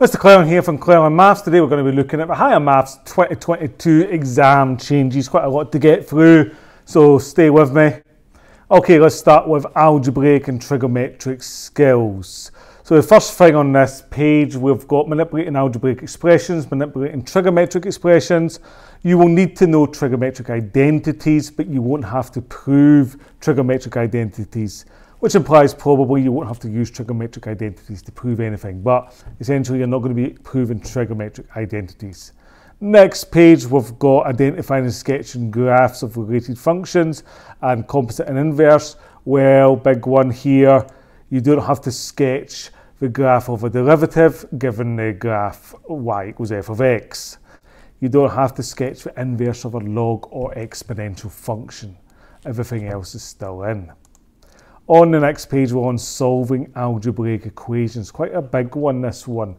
Mr. Clelland here from Clelland Maths. Today we're going to be looking at the Higher Maths 2022 exam changes. Quite a lot to get through, so stay with me. Okay, let's start with algebraic and trigonometric skills. So the first thing on this page, we've got manipulating algebraic expressions, manipulating trigonometric expressions. You will need to know trigonometric identities, but you won't have to prove trigonometric identities which implies probably you won't have to use trigonometric identities to prove anything, but essentially you're not going to be proving trigonometric identities. Next page, we've got identifying and sketching graphs of related functions and composite and inverse. Well, big one here, you don't have to sketch the graph of a derivative given the graph y equals f of x. You don't have to sketch the inverse of a log or exponential function. Everything else is still in. On the next page, we're on solving algebraic equations. Quite a big one, this one.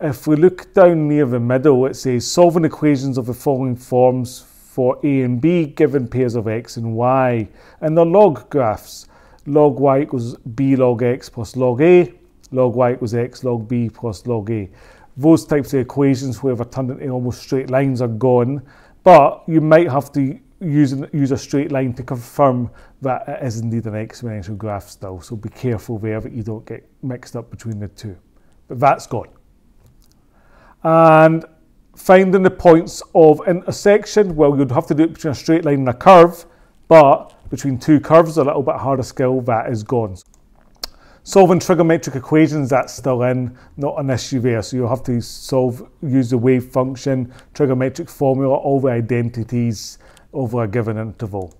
If we look down near the middle, it says solving equations of the following forms for a and b given pairs of x and y. And the log graphs. Log y equals b log x plus log a. Log y equals x log b plus log a. Those types of equations where they're turned into almost straight lines are gone. But you might have to use, use a straight line to confirm that it is indeed an exponential graph still. So be careful there that you don't get mixed up between the two. But that's gone. And finding the points of intersection, well, you'd have to do it between a straight line and a curve, but between two curves, a little bit harder skill, that is gone. Solving trigonometric equations, that's still in, not an issue there. So you'll have to solve, use the wave function, trigonometric formula, all the identities over a given interval.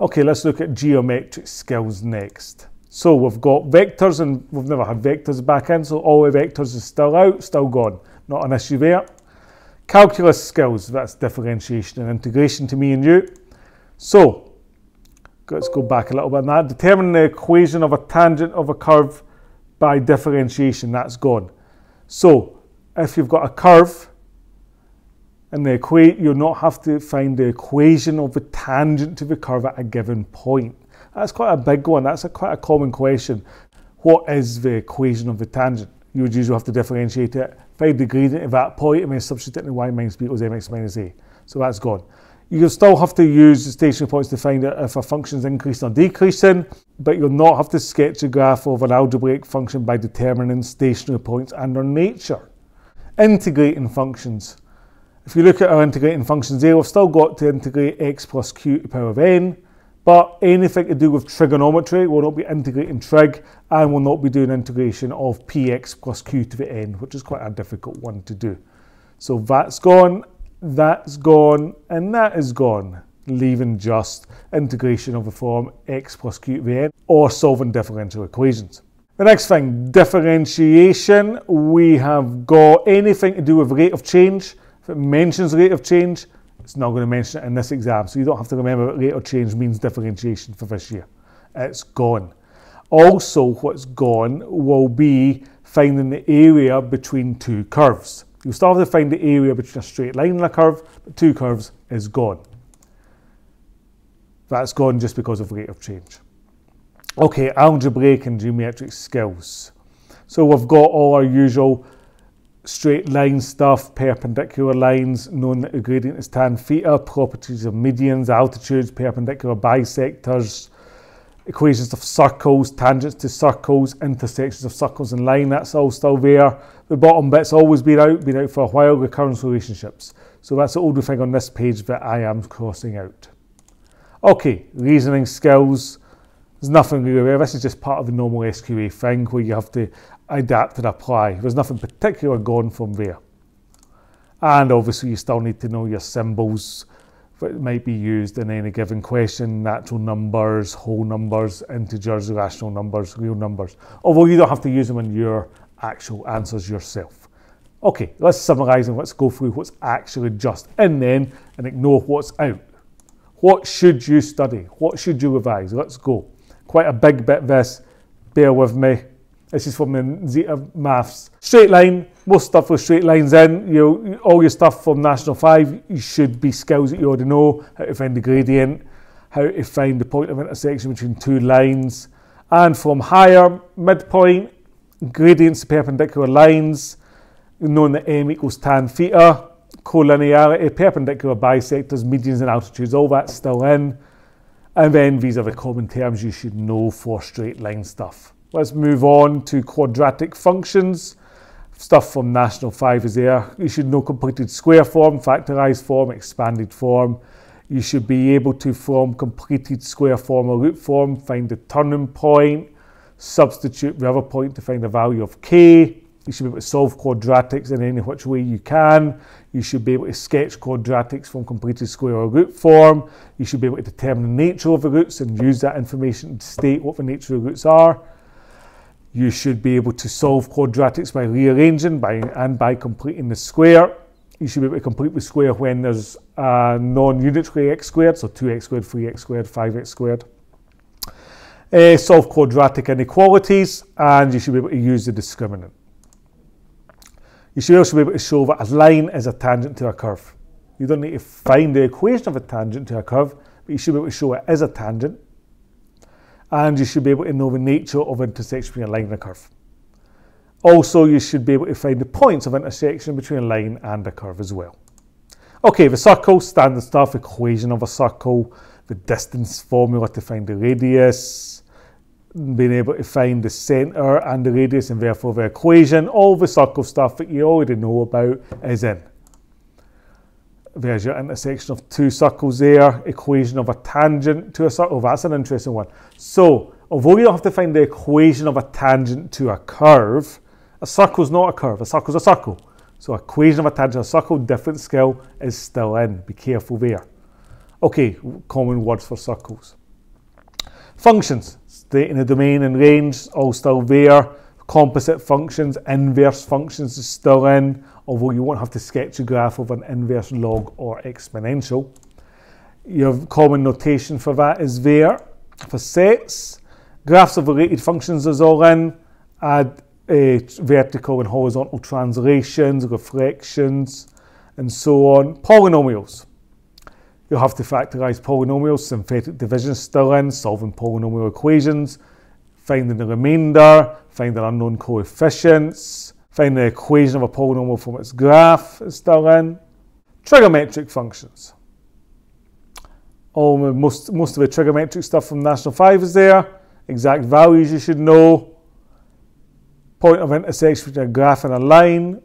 Okay, let's look at geometric skills next. So we've got vectors and we've never had vectors back in, so all the vectors is still out, still gone. Not an issue there. Calculus skills, that's differentiation and integration to me and you. So, let's go back a little bit on that. Determine the equation of a tangent of a curve by differentiation, that's gone. So, if you've got a curve and the equa- you'll not have to find the equation of the tangent to the curve at a given point. That's quite a big one. That's a quite a common question. What is the equation of the tangent? You would usually have to differentiate it, the gradient at that point, and then substitute in y minus b equals mx minus a. So that's gone. You'll still have to use the stationary points to find out if a function is increasing or decreasing, but you'll not have to sketch a graph of an algebraic function by determining stationary points and their nature. Integrating functions. If you look at our integrating functions here, we've still got to integrate x plus q to the power of n, but anything to do with trigonometry will not be integrating trig and will not be doing integration of px plus q to the n, which is quite a difficult one to do. So that's gone, that's gone, and that is gone, leaving just integration of the form x plus q to the n or solving differential equations. The next thing, differentiation, we have got anything to do with rate of change, if it mentions rate of change, it's not going to mention it in this exam. So you don't have to remember that rate of change means differentiation for this year. It's gone. Also, what's gone will be finding the area between two curves. You'll still have to find the area between a straight line and a curve, but two curves is gone. That's gone just because of rate of change. Okay, algebraic and geometric skills. So we've got all our usual straight line stuff, perpendicular lines, known that the gradient is tan theta, properties of medians, altitudes, perpendicular bisectors, equations of circles, tangents to circles, intersections of circles and line, that's all still there. The bottom bit's always been out, been out for a while, recurrence relationships. So that's the only thing on this page that I am crossing out. Okay, reasoning skills. There's nothing really there. This is just part of the normal SQA thing where you have to adapt and apply. There's nothing particular gone from there. And obviously you still need to know your symbols that might be used in any given question, natural numbers, whole numbers, integers, rational numbers, real numbers. Although you don't have to use them in your actual answers yourself. Okay, let's summarise and let's go through what's actually just in then and ignore what's out. What should you study? What should you revise? Let's go. Quite a big bit this, bear with me. This is from the Zeta Maths. Straight line, most stuff with straight lines in. You know, all your stuff from National 5 you should be skills that you already know. How to find the gradient, how to find the point of intersection between two lines. And from higher, midpoint, gradients perpendicular lines, knowing that m equals tan theta, collinearity, perpendicular bisectors, medians and altitudes, all that's still in. And then these are the common terms you should know for straight line stuff. Let's move on to quadratic functions. Stuff from National 5 is there. You should know completed square form, factorized form, expanded form. You should be able to form completed square form or root form, find the turning point, substitute the other point to find the value of k. You should be able to solve quadratics in any which way you can. You should be able to sketch quadratics from completed square or root form. You should be able to determine the nature of the roots and use that information to state what the nature of the roots are. You should be able to solve quadratics by rearranging by, and by completing the square. You should be able to complete the square when there's a non-unitary x squared, so 2x squared, 3x squared, 5x squared. Uh, solve quadratic inequalities, and you should be able to use the discriminant. You should also be able to show that a line is a tangent to a curve. You don't need to find the equation of a tangent to a curve, but you should be able to show it is a tangent. And you should be able to know the nature of intersection between a line and a curve. Also, you should be able to find the points of intersection between a line and a curve as well. Okay, the circle, standard stuff, equation of a circle, the distance formula to find the radius, being able to find the centre and the radius and therefore the equation, all the circle stuff that you already know about is in. There's your intersection of two circles there, equation of a tangent to a circle, oh, that's an interesting one. So, although you don't have to find the equation of a tangent to a curve, a circle is not a curve, a circle is a circle. So equation of a tangent to a circle, different skill is still in, be careful there. Okay, common words for circles. Functions in the domain and range, all still there. Composite functions, inverse functions is still in, although you won't have to sketch a graph of an inverse log or exponential. Your common notation for that is there. For sets, graphs of related functions is all in. Add uh, vertical and horizontal translations, reflections, and so on. Polynomials. You'll have to factorise polynomials, synthetic division still in, solving polynomial equations, finding the remainder, finding unknown coefficients, finding the equation of a polynomial from its graph is still in. Trigonometric functions. All most, most of the trigonometric stuff from National 5 is there. Exact values you should know. Point of intersection between a graph and a line.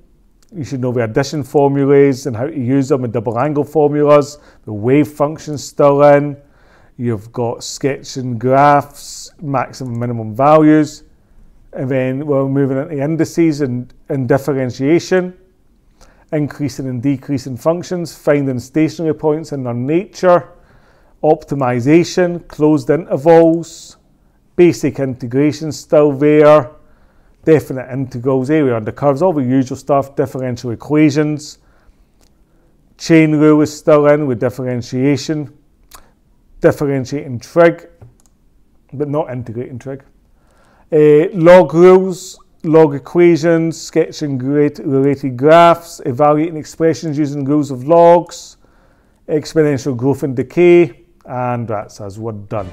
You should know the addition formulas and how to use them and double angle formulas. The wave function's still in. You've got sketching graphs, maximum minimum values. And then we're moving into indices and, and differentiation. Increasing and decreasing functions, finding stationary points in their nature, optimization, closed intervals, basic integration still there, definite integrals, area under curves, all the usual stuff, differential equations. Chain rule is still in with differentiation. Differentiating trig, but not integrating trig. Uh, log rules, log equations, sketching related graphs, evaluating expressions using rules of logs, exponential growth and decay, and that's as we're done.